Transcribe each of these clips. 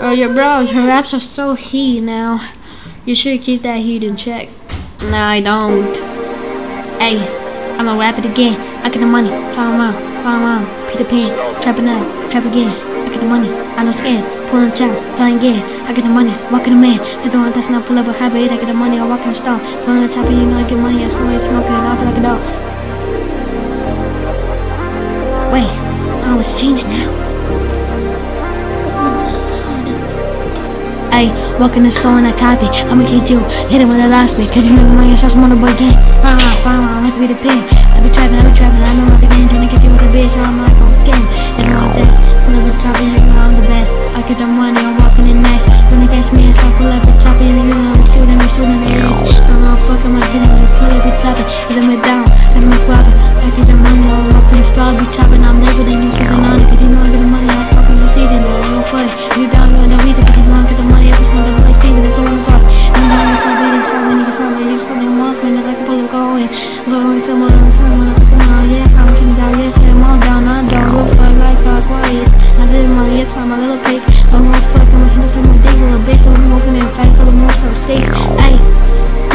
Oh, your bro, your raps are so heat now. You should keep that heat in check. Nah, I don't. Hey, I'ma rap it again. I get the money, follow around, follow around. Peter Pan, trap it now, trap again. I get the money, I no scan, pull and chop, try again. I get the money, walking the man. The one that's not pull up a habit, I get the money, I walk in the star. Pull on the top, you know I get money, I smoke it, smoking it off like a dog. Wait, oh, it's changed now. Ay, walk in the store and I copy. I'ma get you, hit him with the last bit. Cause you know the money, shots on the boy around, fire around, like to be the pin. I be trapping, I be trapping, I know what the game. Trying to get you with a bitch, so I'm like, on skin. Him like this, up the top and I'm the best. I get the money, I'm walking in nice. When they catch me, I pull up the top and you know, we shooting, we shooting the ass. I'm gonna fuck, I'ma hit him, we pull up the top and him down. Him with father, I get the money, I'm walking the straw, be chopping, Going somewhere, on someone, I'm looking out, yeah, counting down, yes, yeah, I'm all down, I don't go fuck like all quiet. I did money, yes, I'm a little pig. I'm gonna fuck, I'm gonna hit some dick, little bitch, I'm walking in fast, so I'm more so safe. Ayy.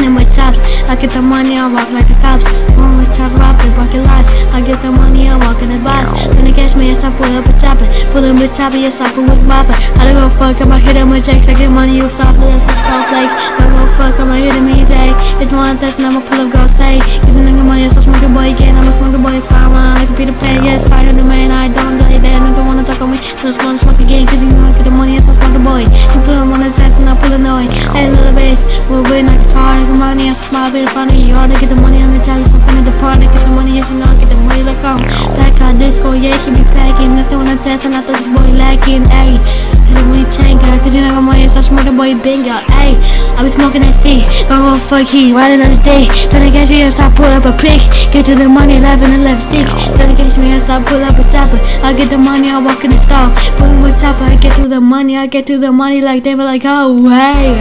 And with chops, I get the money, I walk like the cops. One with chop rob the bucket lots. I get the money, I walk in the box. When they catch me, yes, I pull up a chopper. Pull him with chopper, yes, I pull with bopper. I don't give a fuck, I'ma hit him with checks. I get money, you soft, yes, I soft like. A fuck, I'ma hit him, he's a. It's one that's I'ma pull up, go say. Give a nigga money, I smoke the boy again. I'ma smoke the boy, fire around like a Peter Pan, yes, fire the man. I don't do it, they don't wanna talk on me. Just wanna smoke again, cause you know I get the money, I smoke the boy. You put him on his ass and I pull a noise. Hey, little bitch, we're winning like a tar, nigga, money, I smile bit funny. You ought to get the money on the job, so funny the party. Get the money, yes, you know, get the money like on. Back on disco, yeah, he be packing. Testing, I thought this boy hit him with tank, cause you know, I'm so smart, the boy bingo. Ayy, I be smoking that C. Go fuck he, riding on his day. To catch me, yes, I pull up a pick. Get to the money, in the left stick. To catch me, yes, I pull up a chopper. I get the money, I walk in the store. Pull him with chopper, I get to the money, I get to the money like they were like, oh, hey.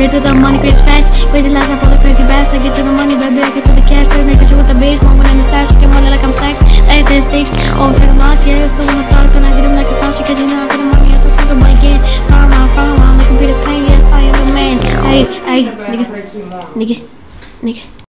Get to the money, crazy fast. Crazy last, I pull the crazy. I get to the money, baby. I get to the cash. Turn make shit with the base. One in the stash. Get money like I'm stacks. Ice and sticks. Oh, for the mouse, yeah. It's pulling the talk. Then I get him like a sausage. Cause you know I get the money. I still the money again. Fire around, fire around. Like a bit of pain. Yes, I am the man. Hey, hey, nigga. Nigga.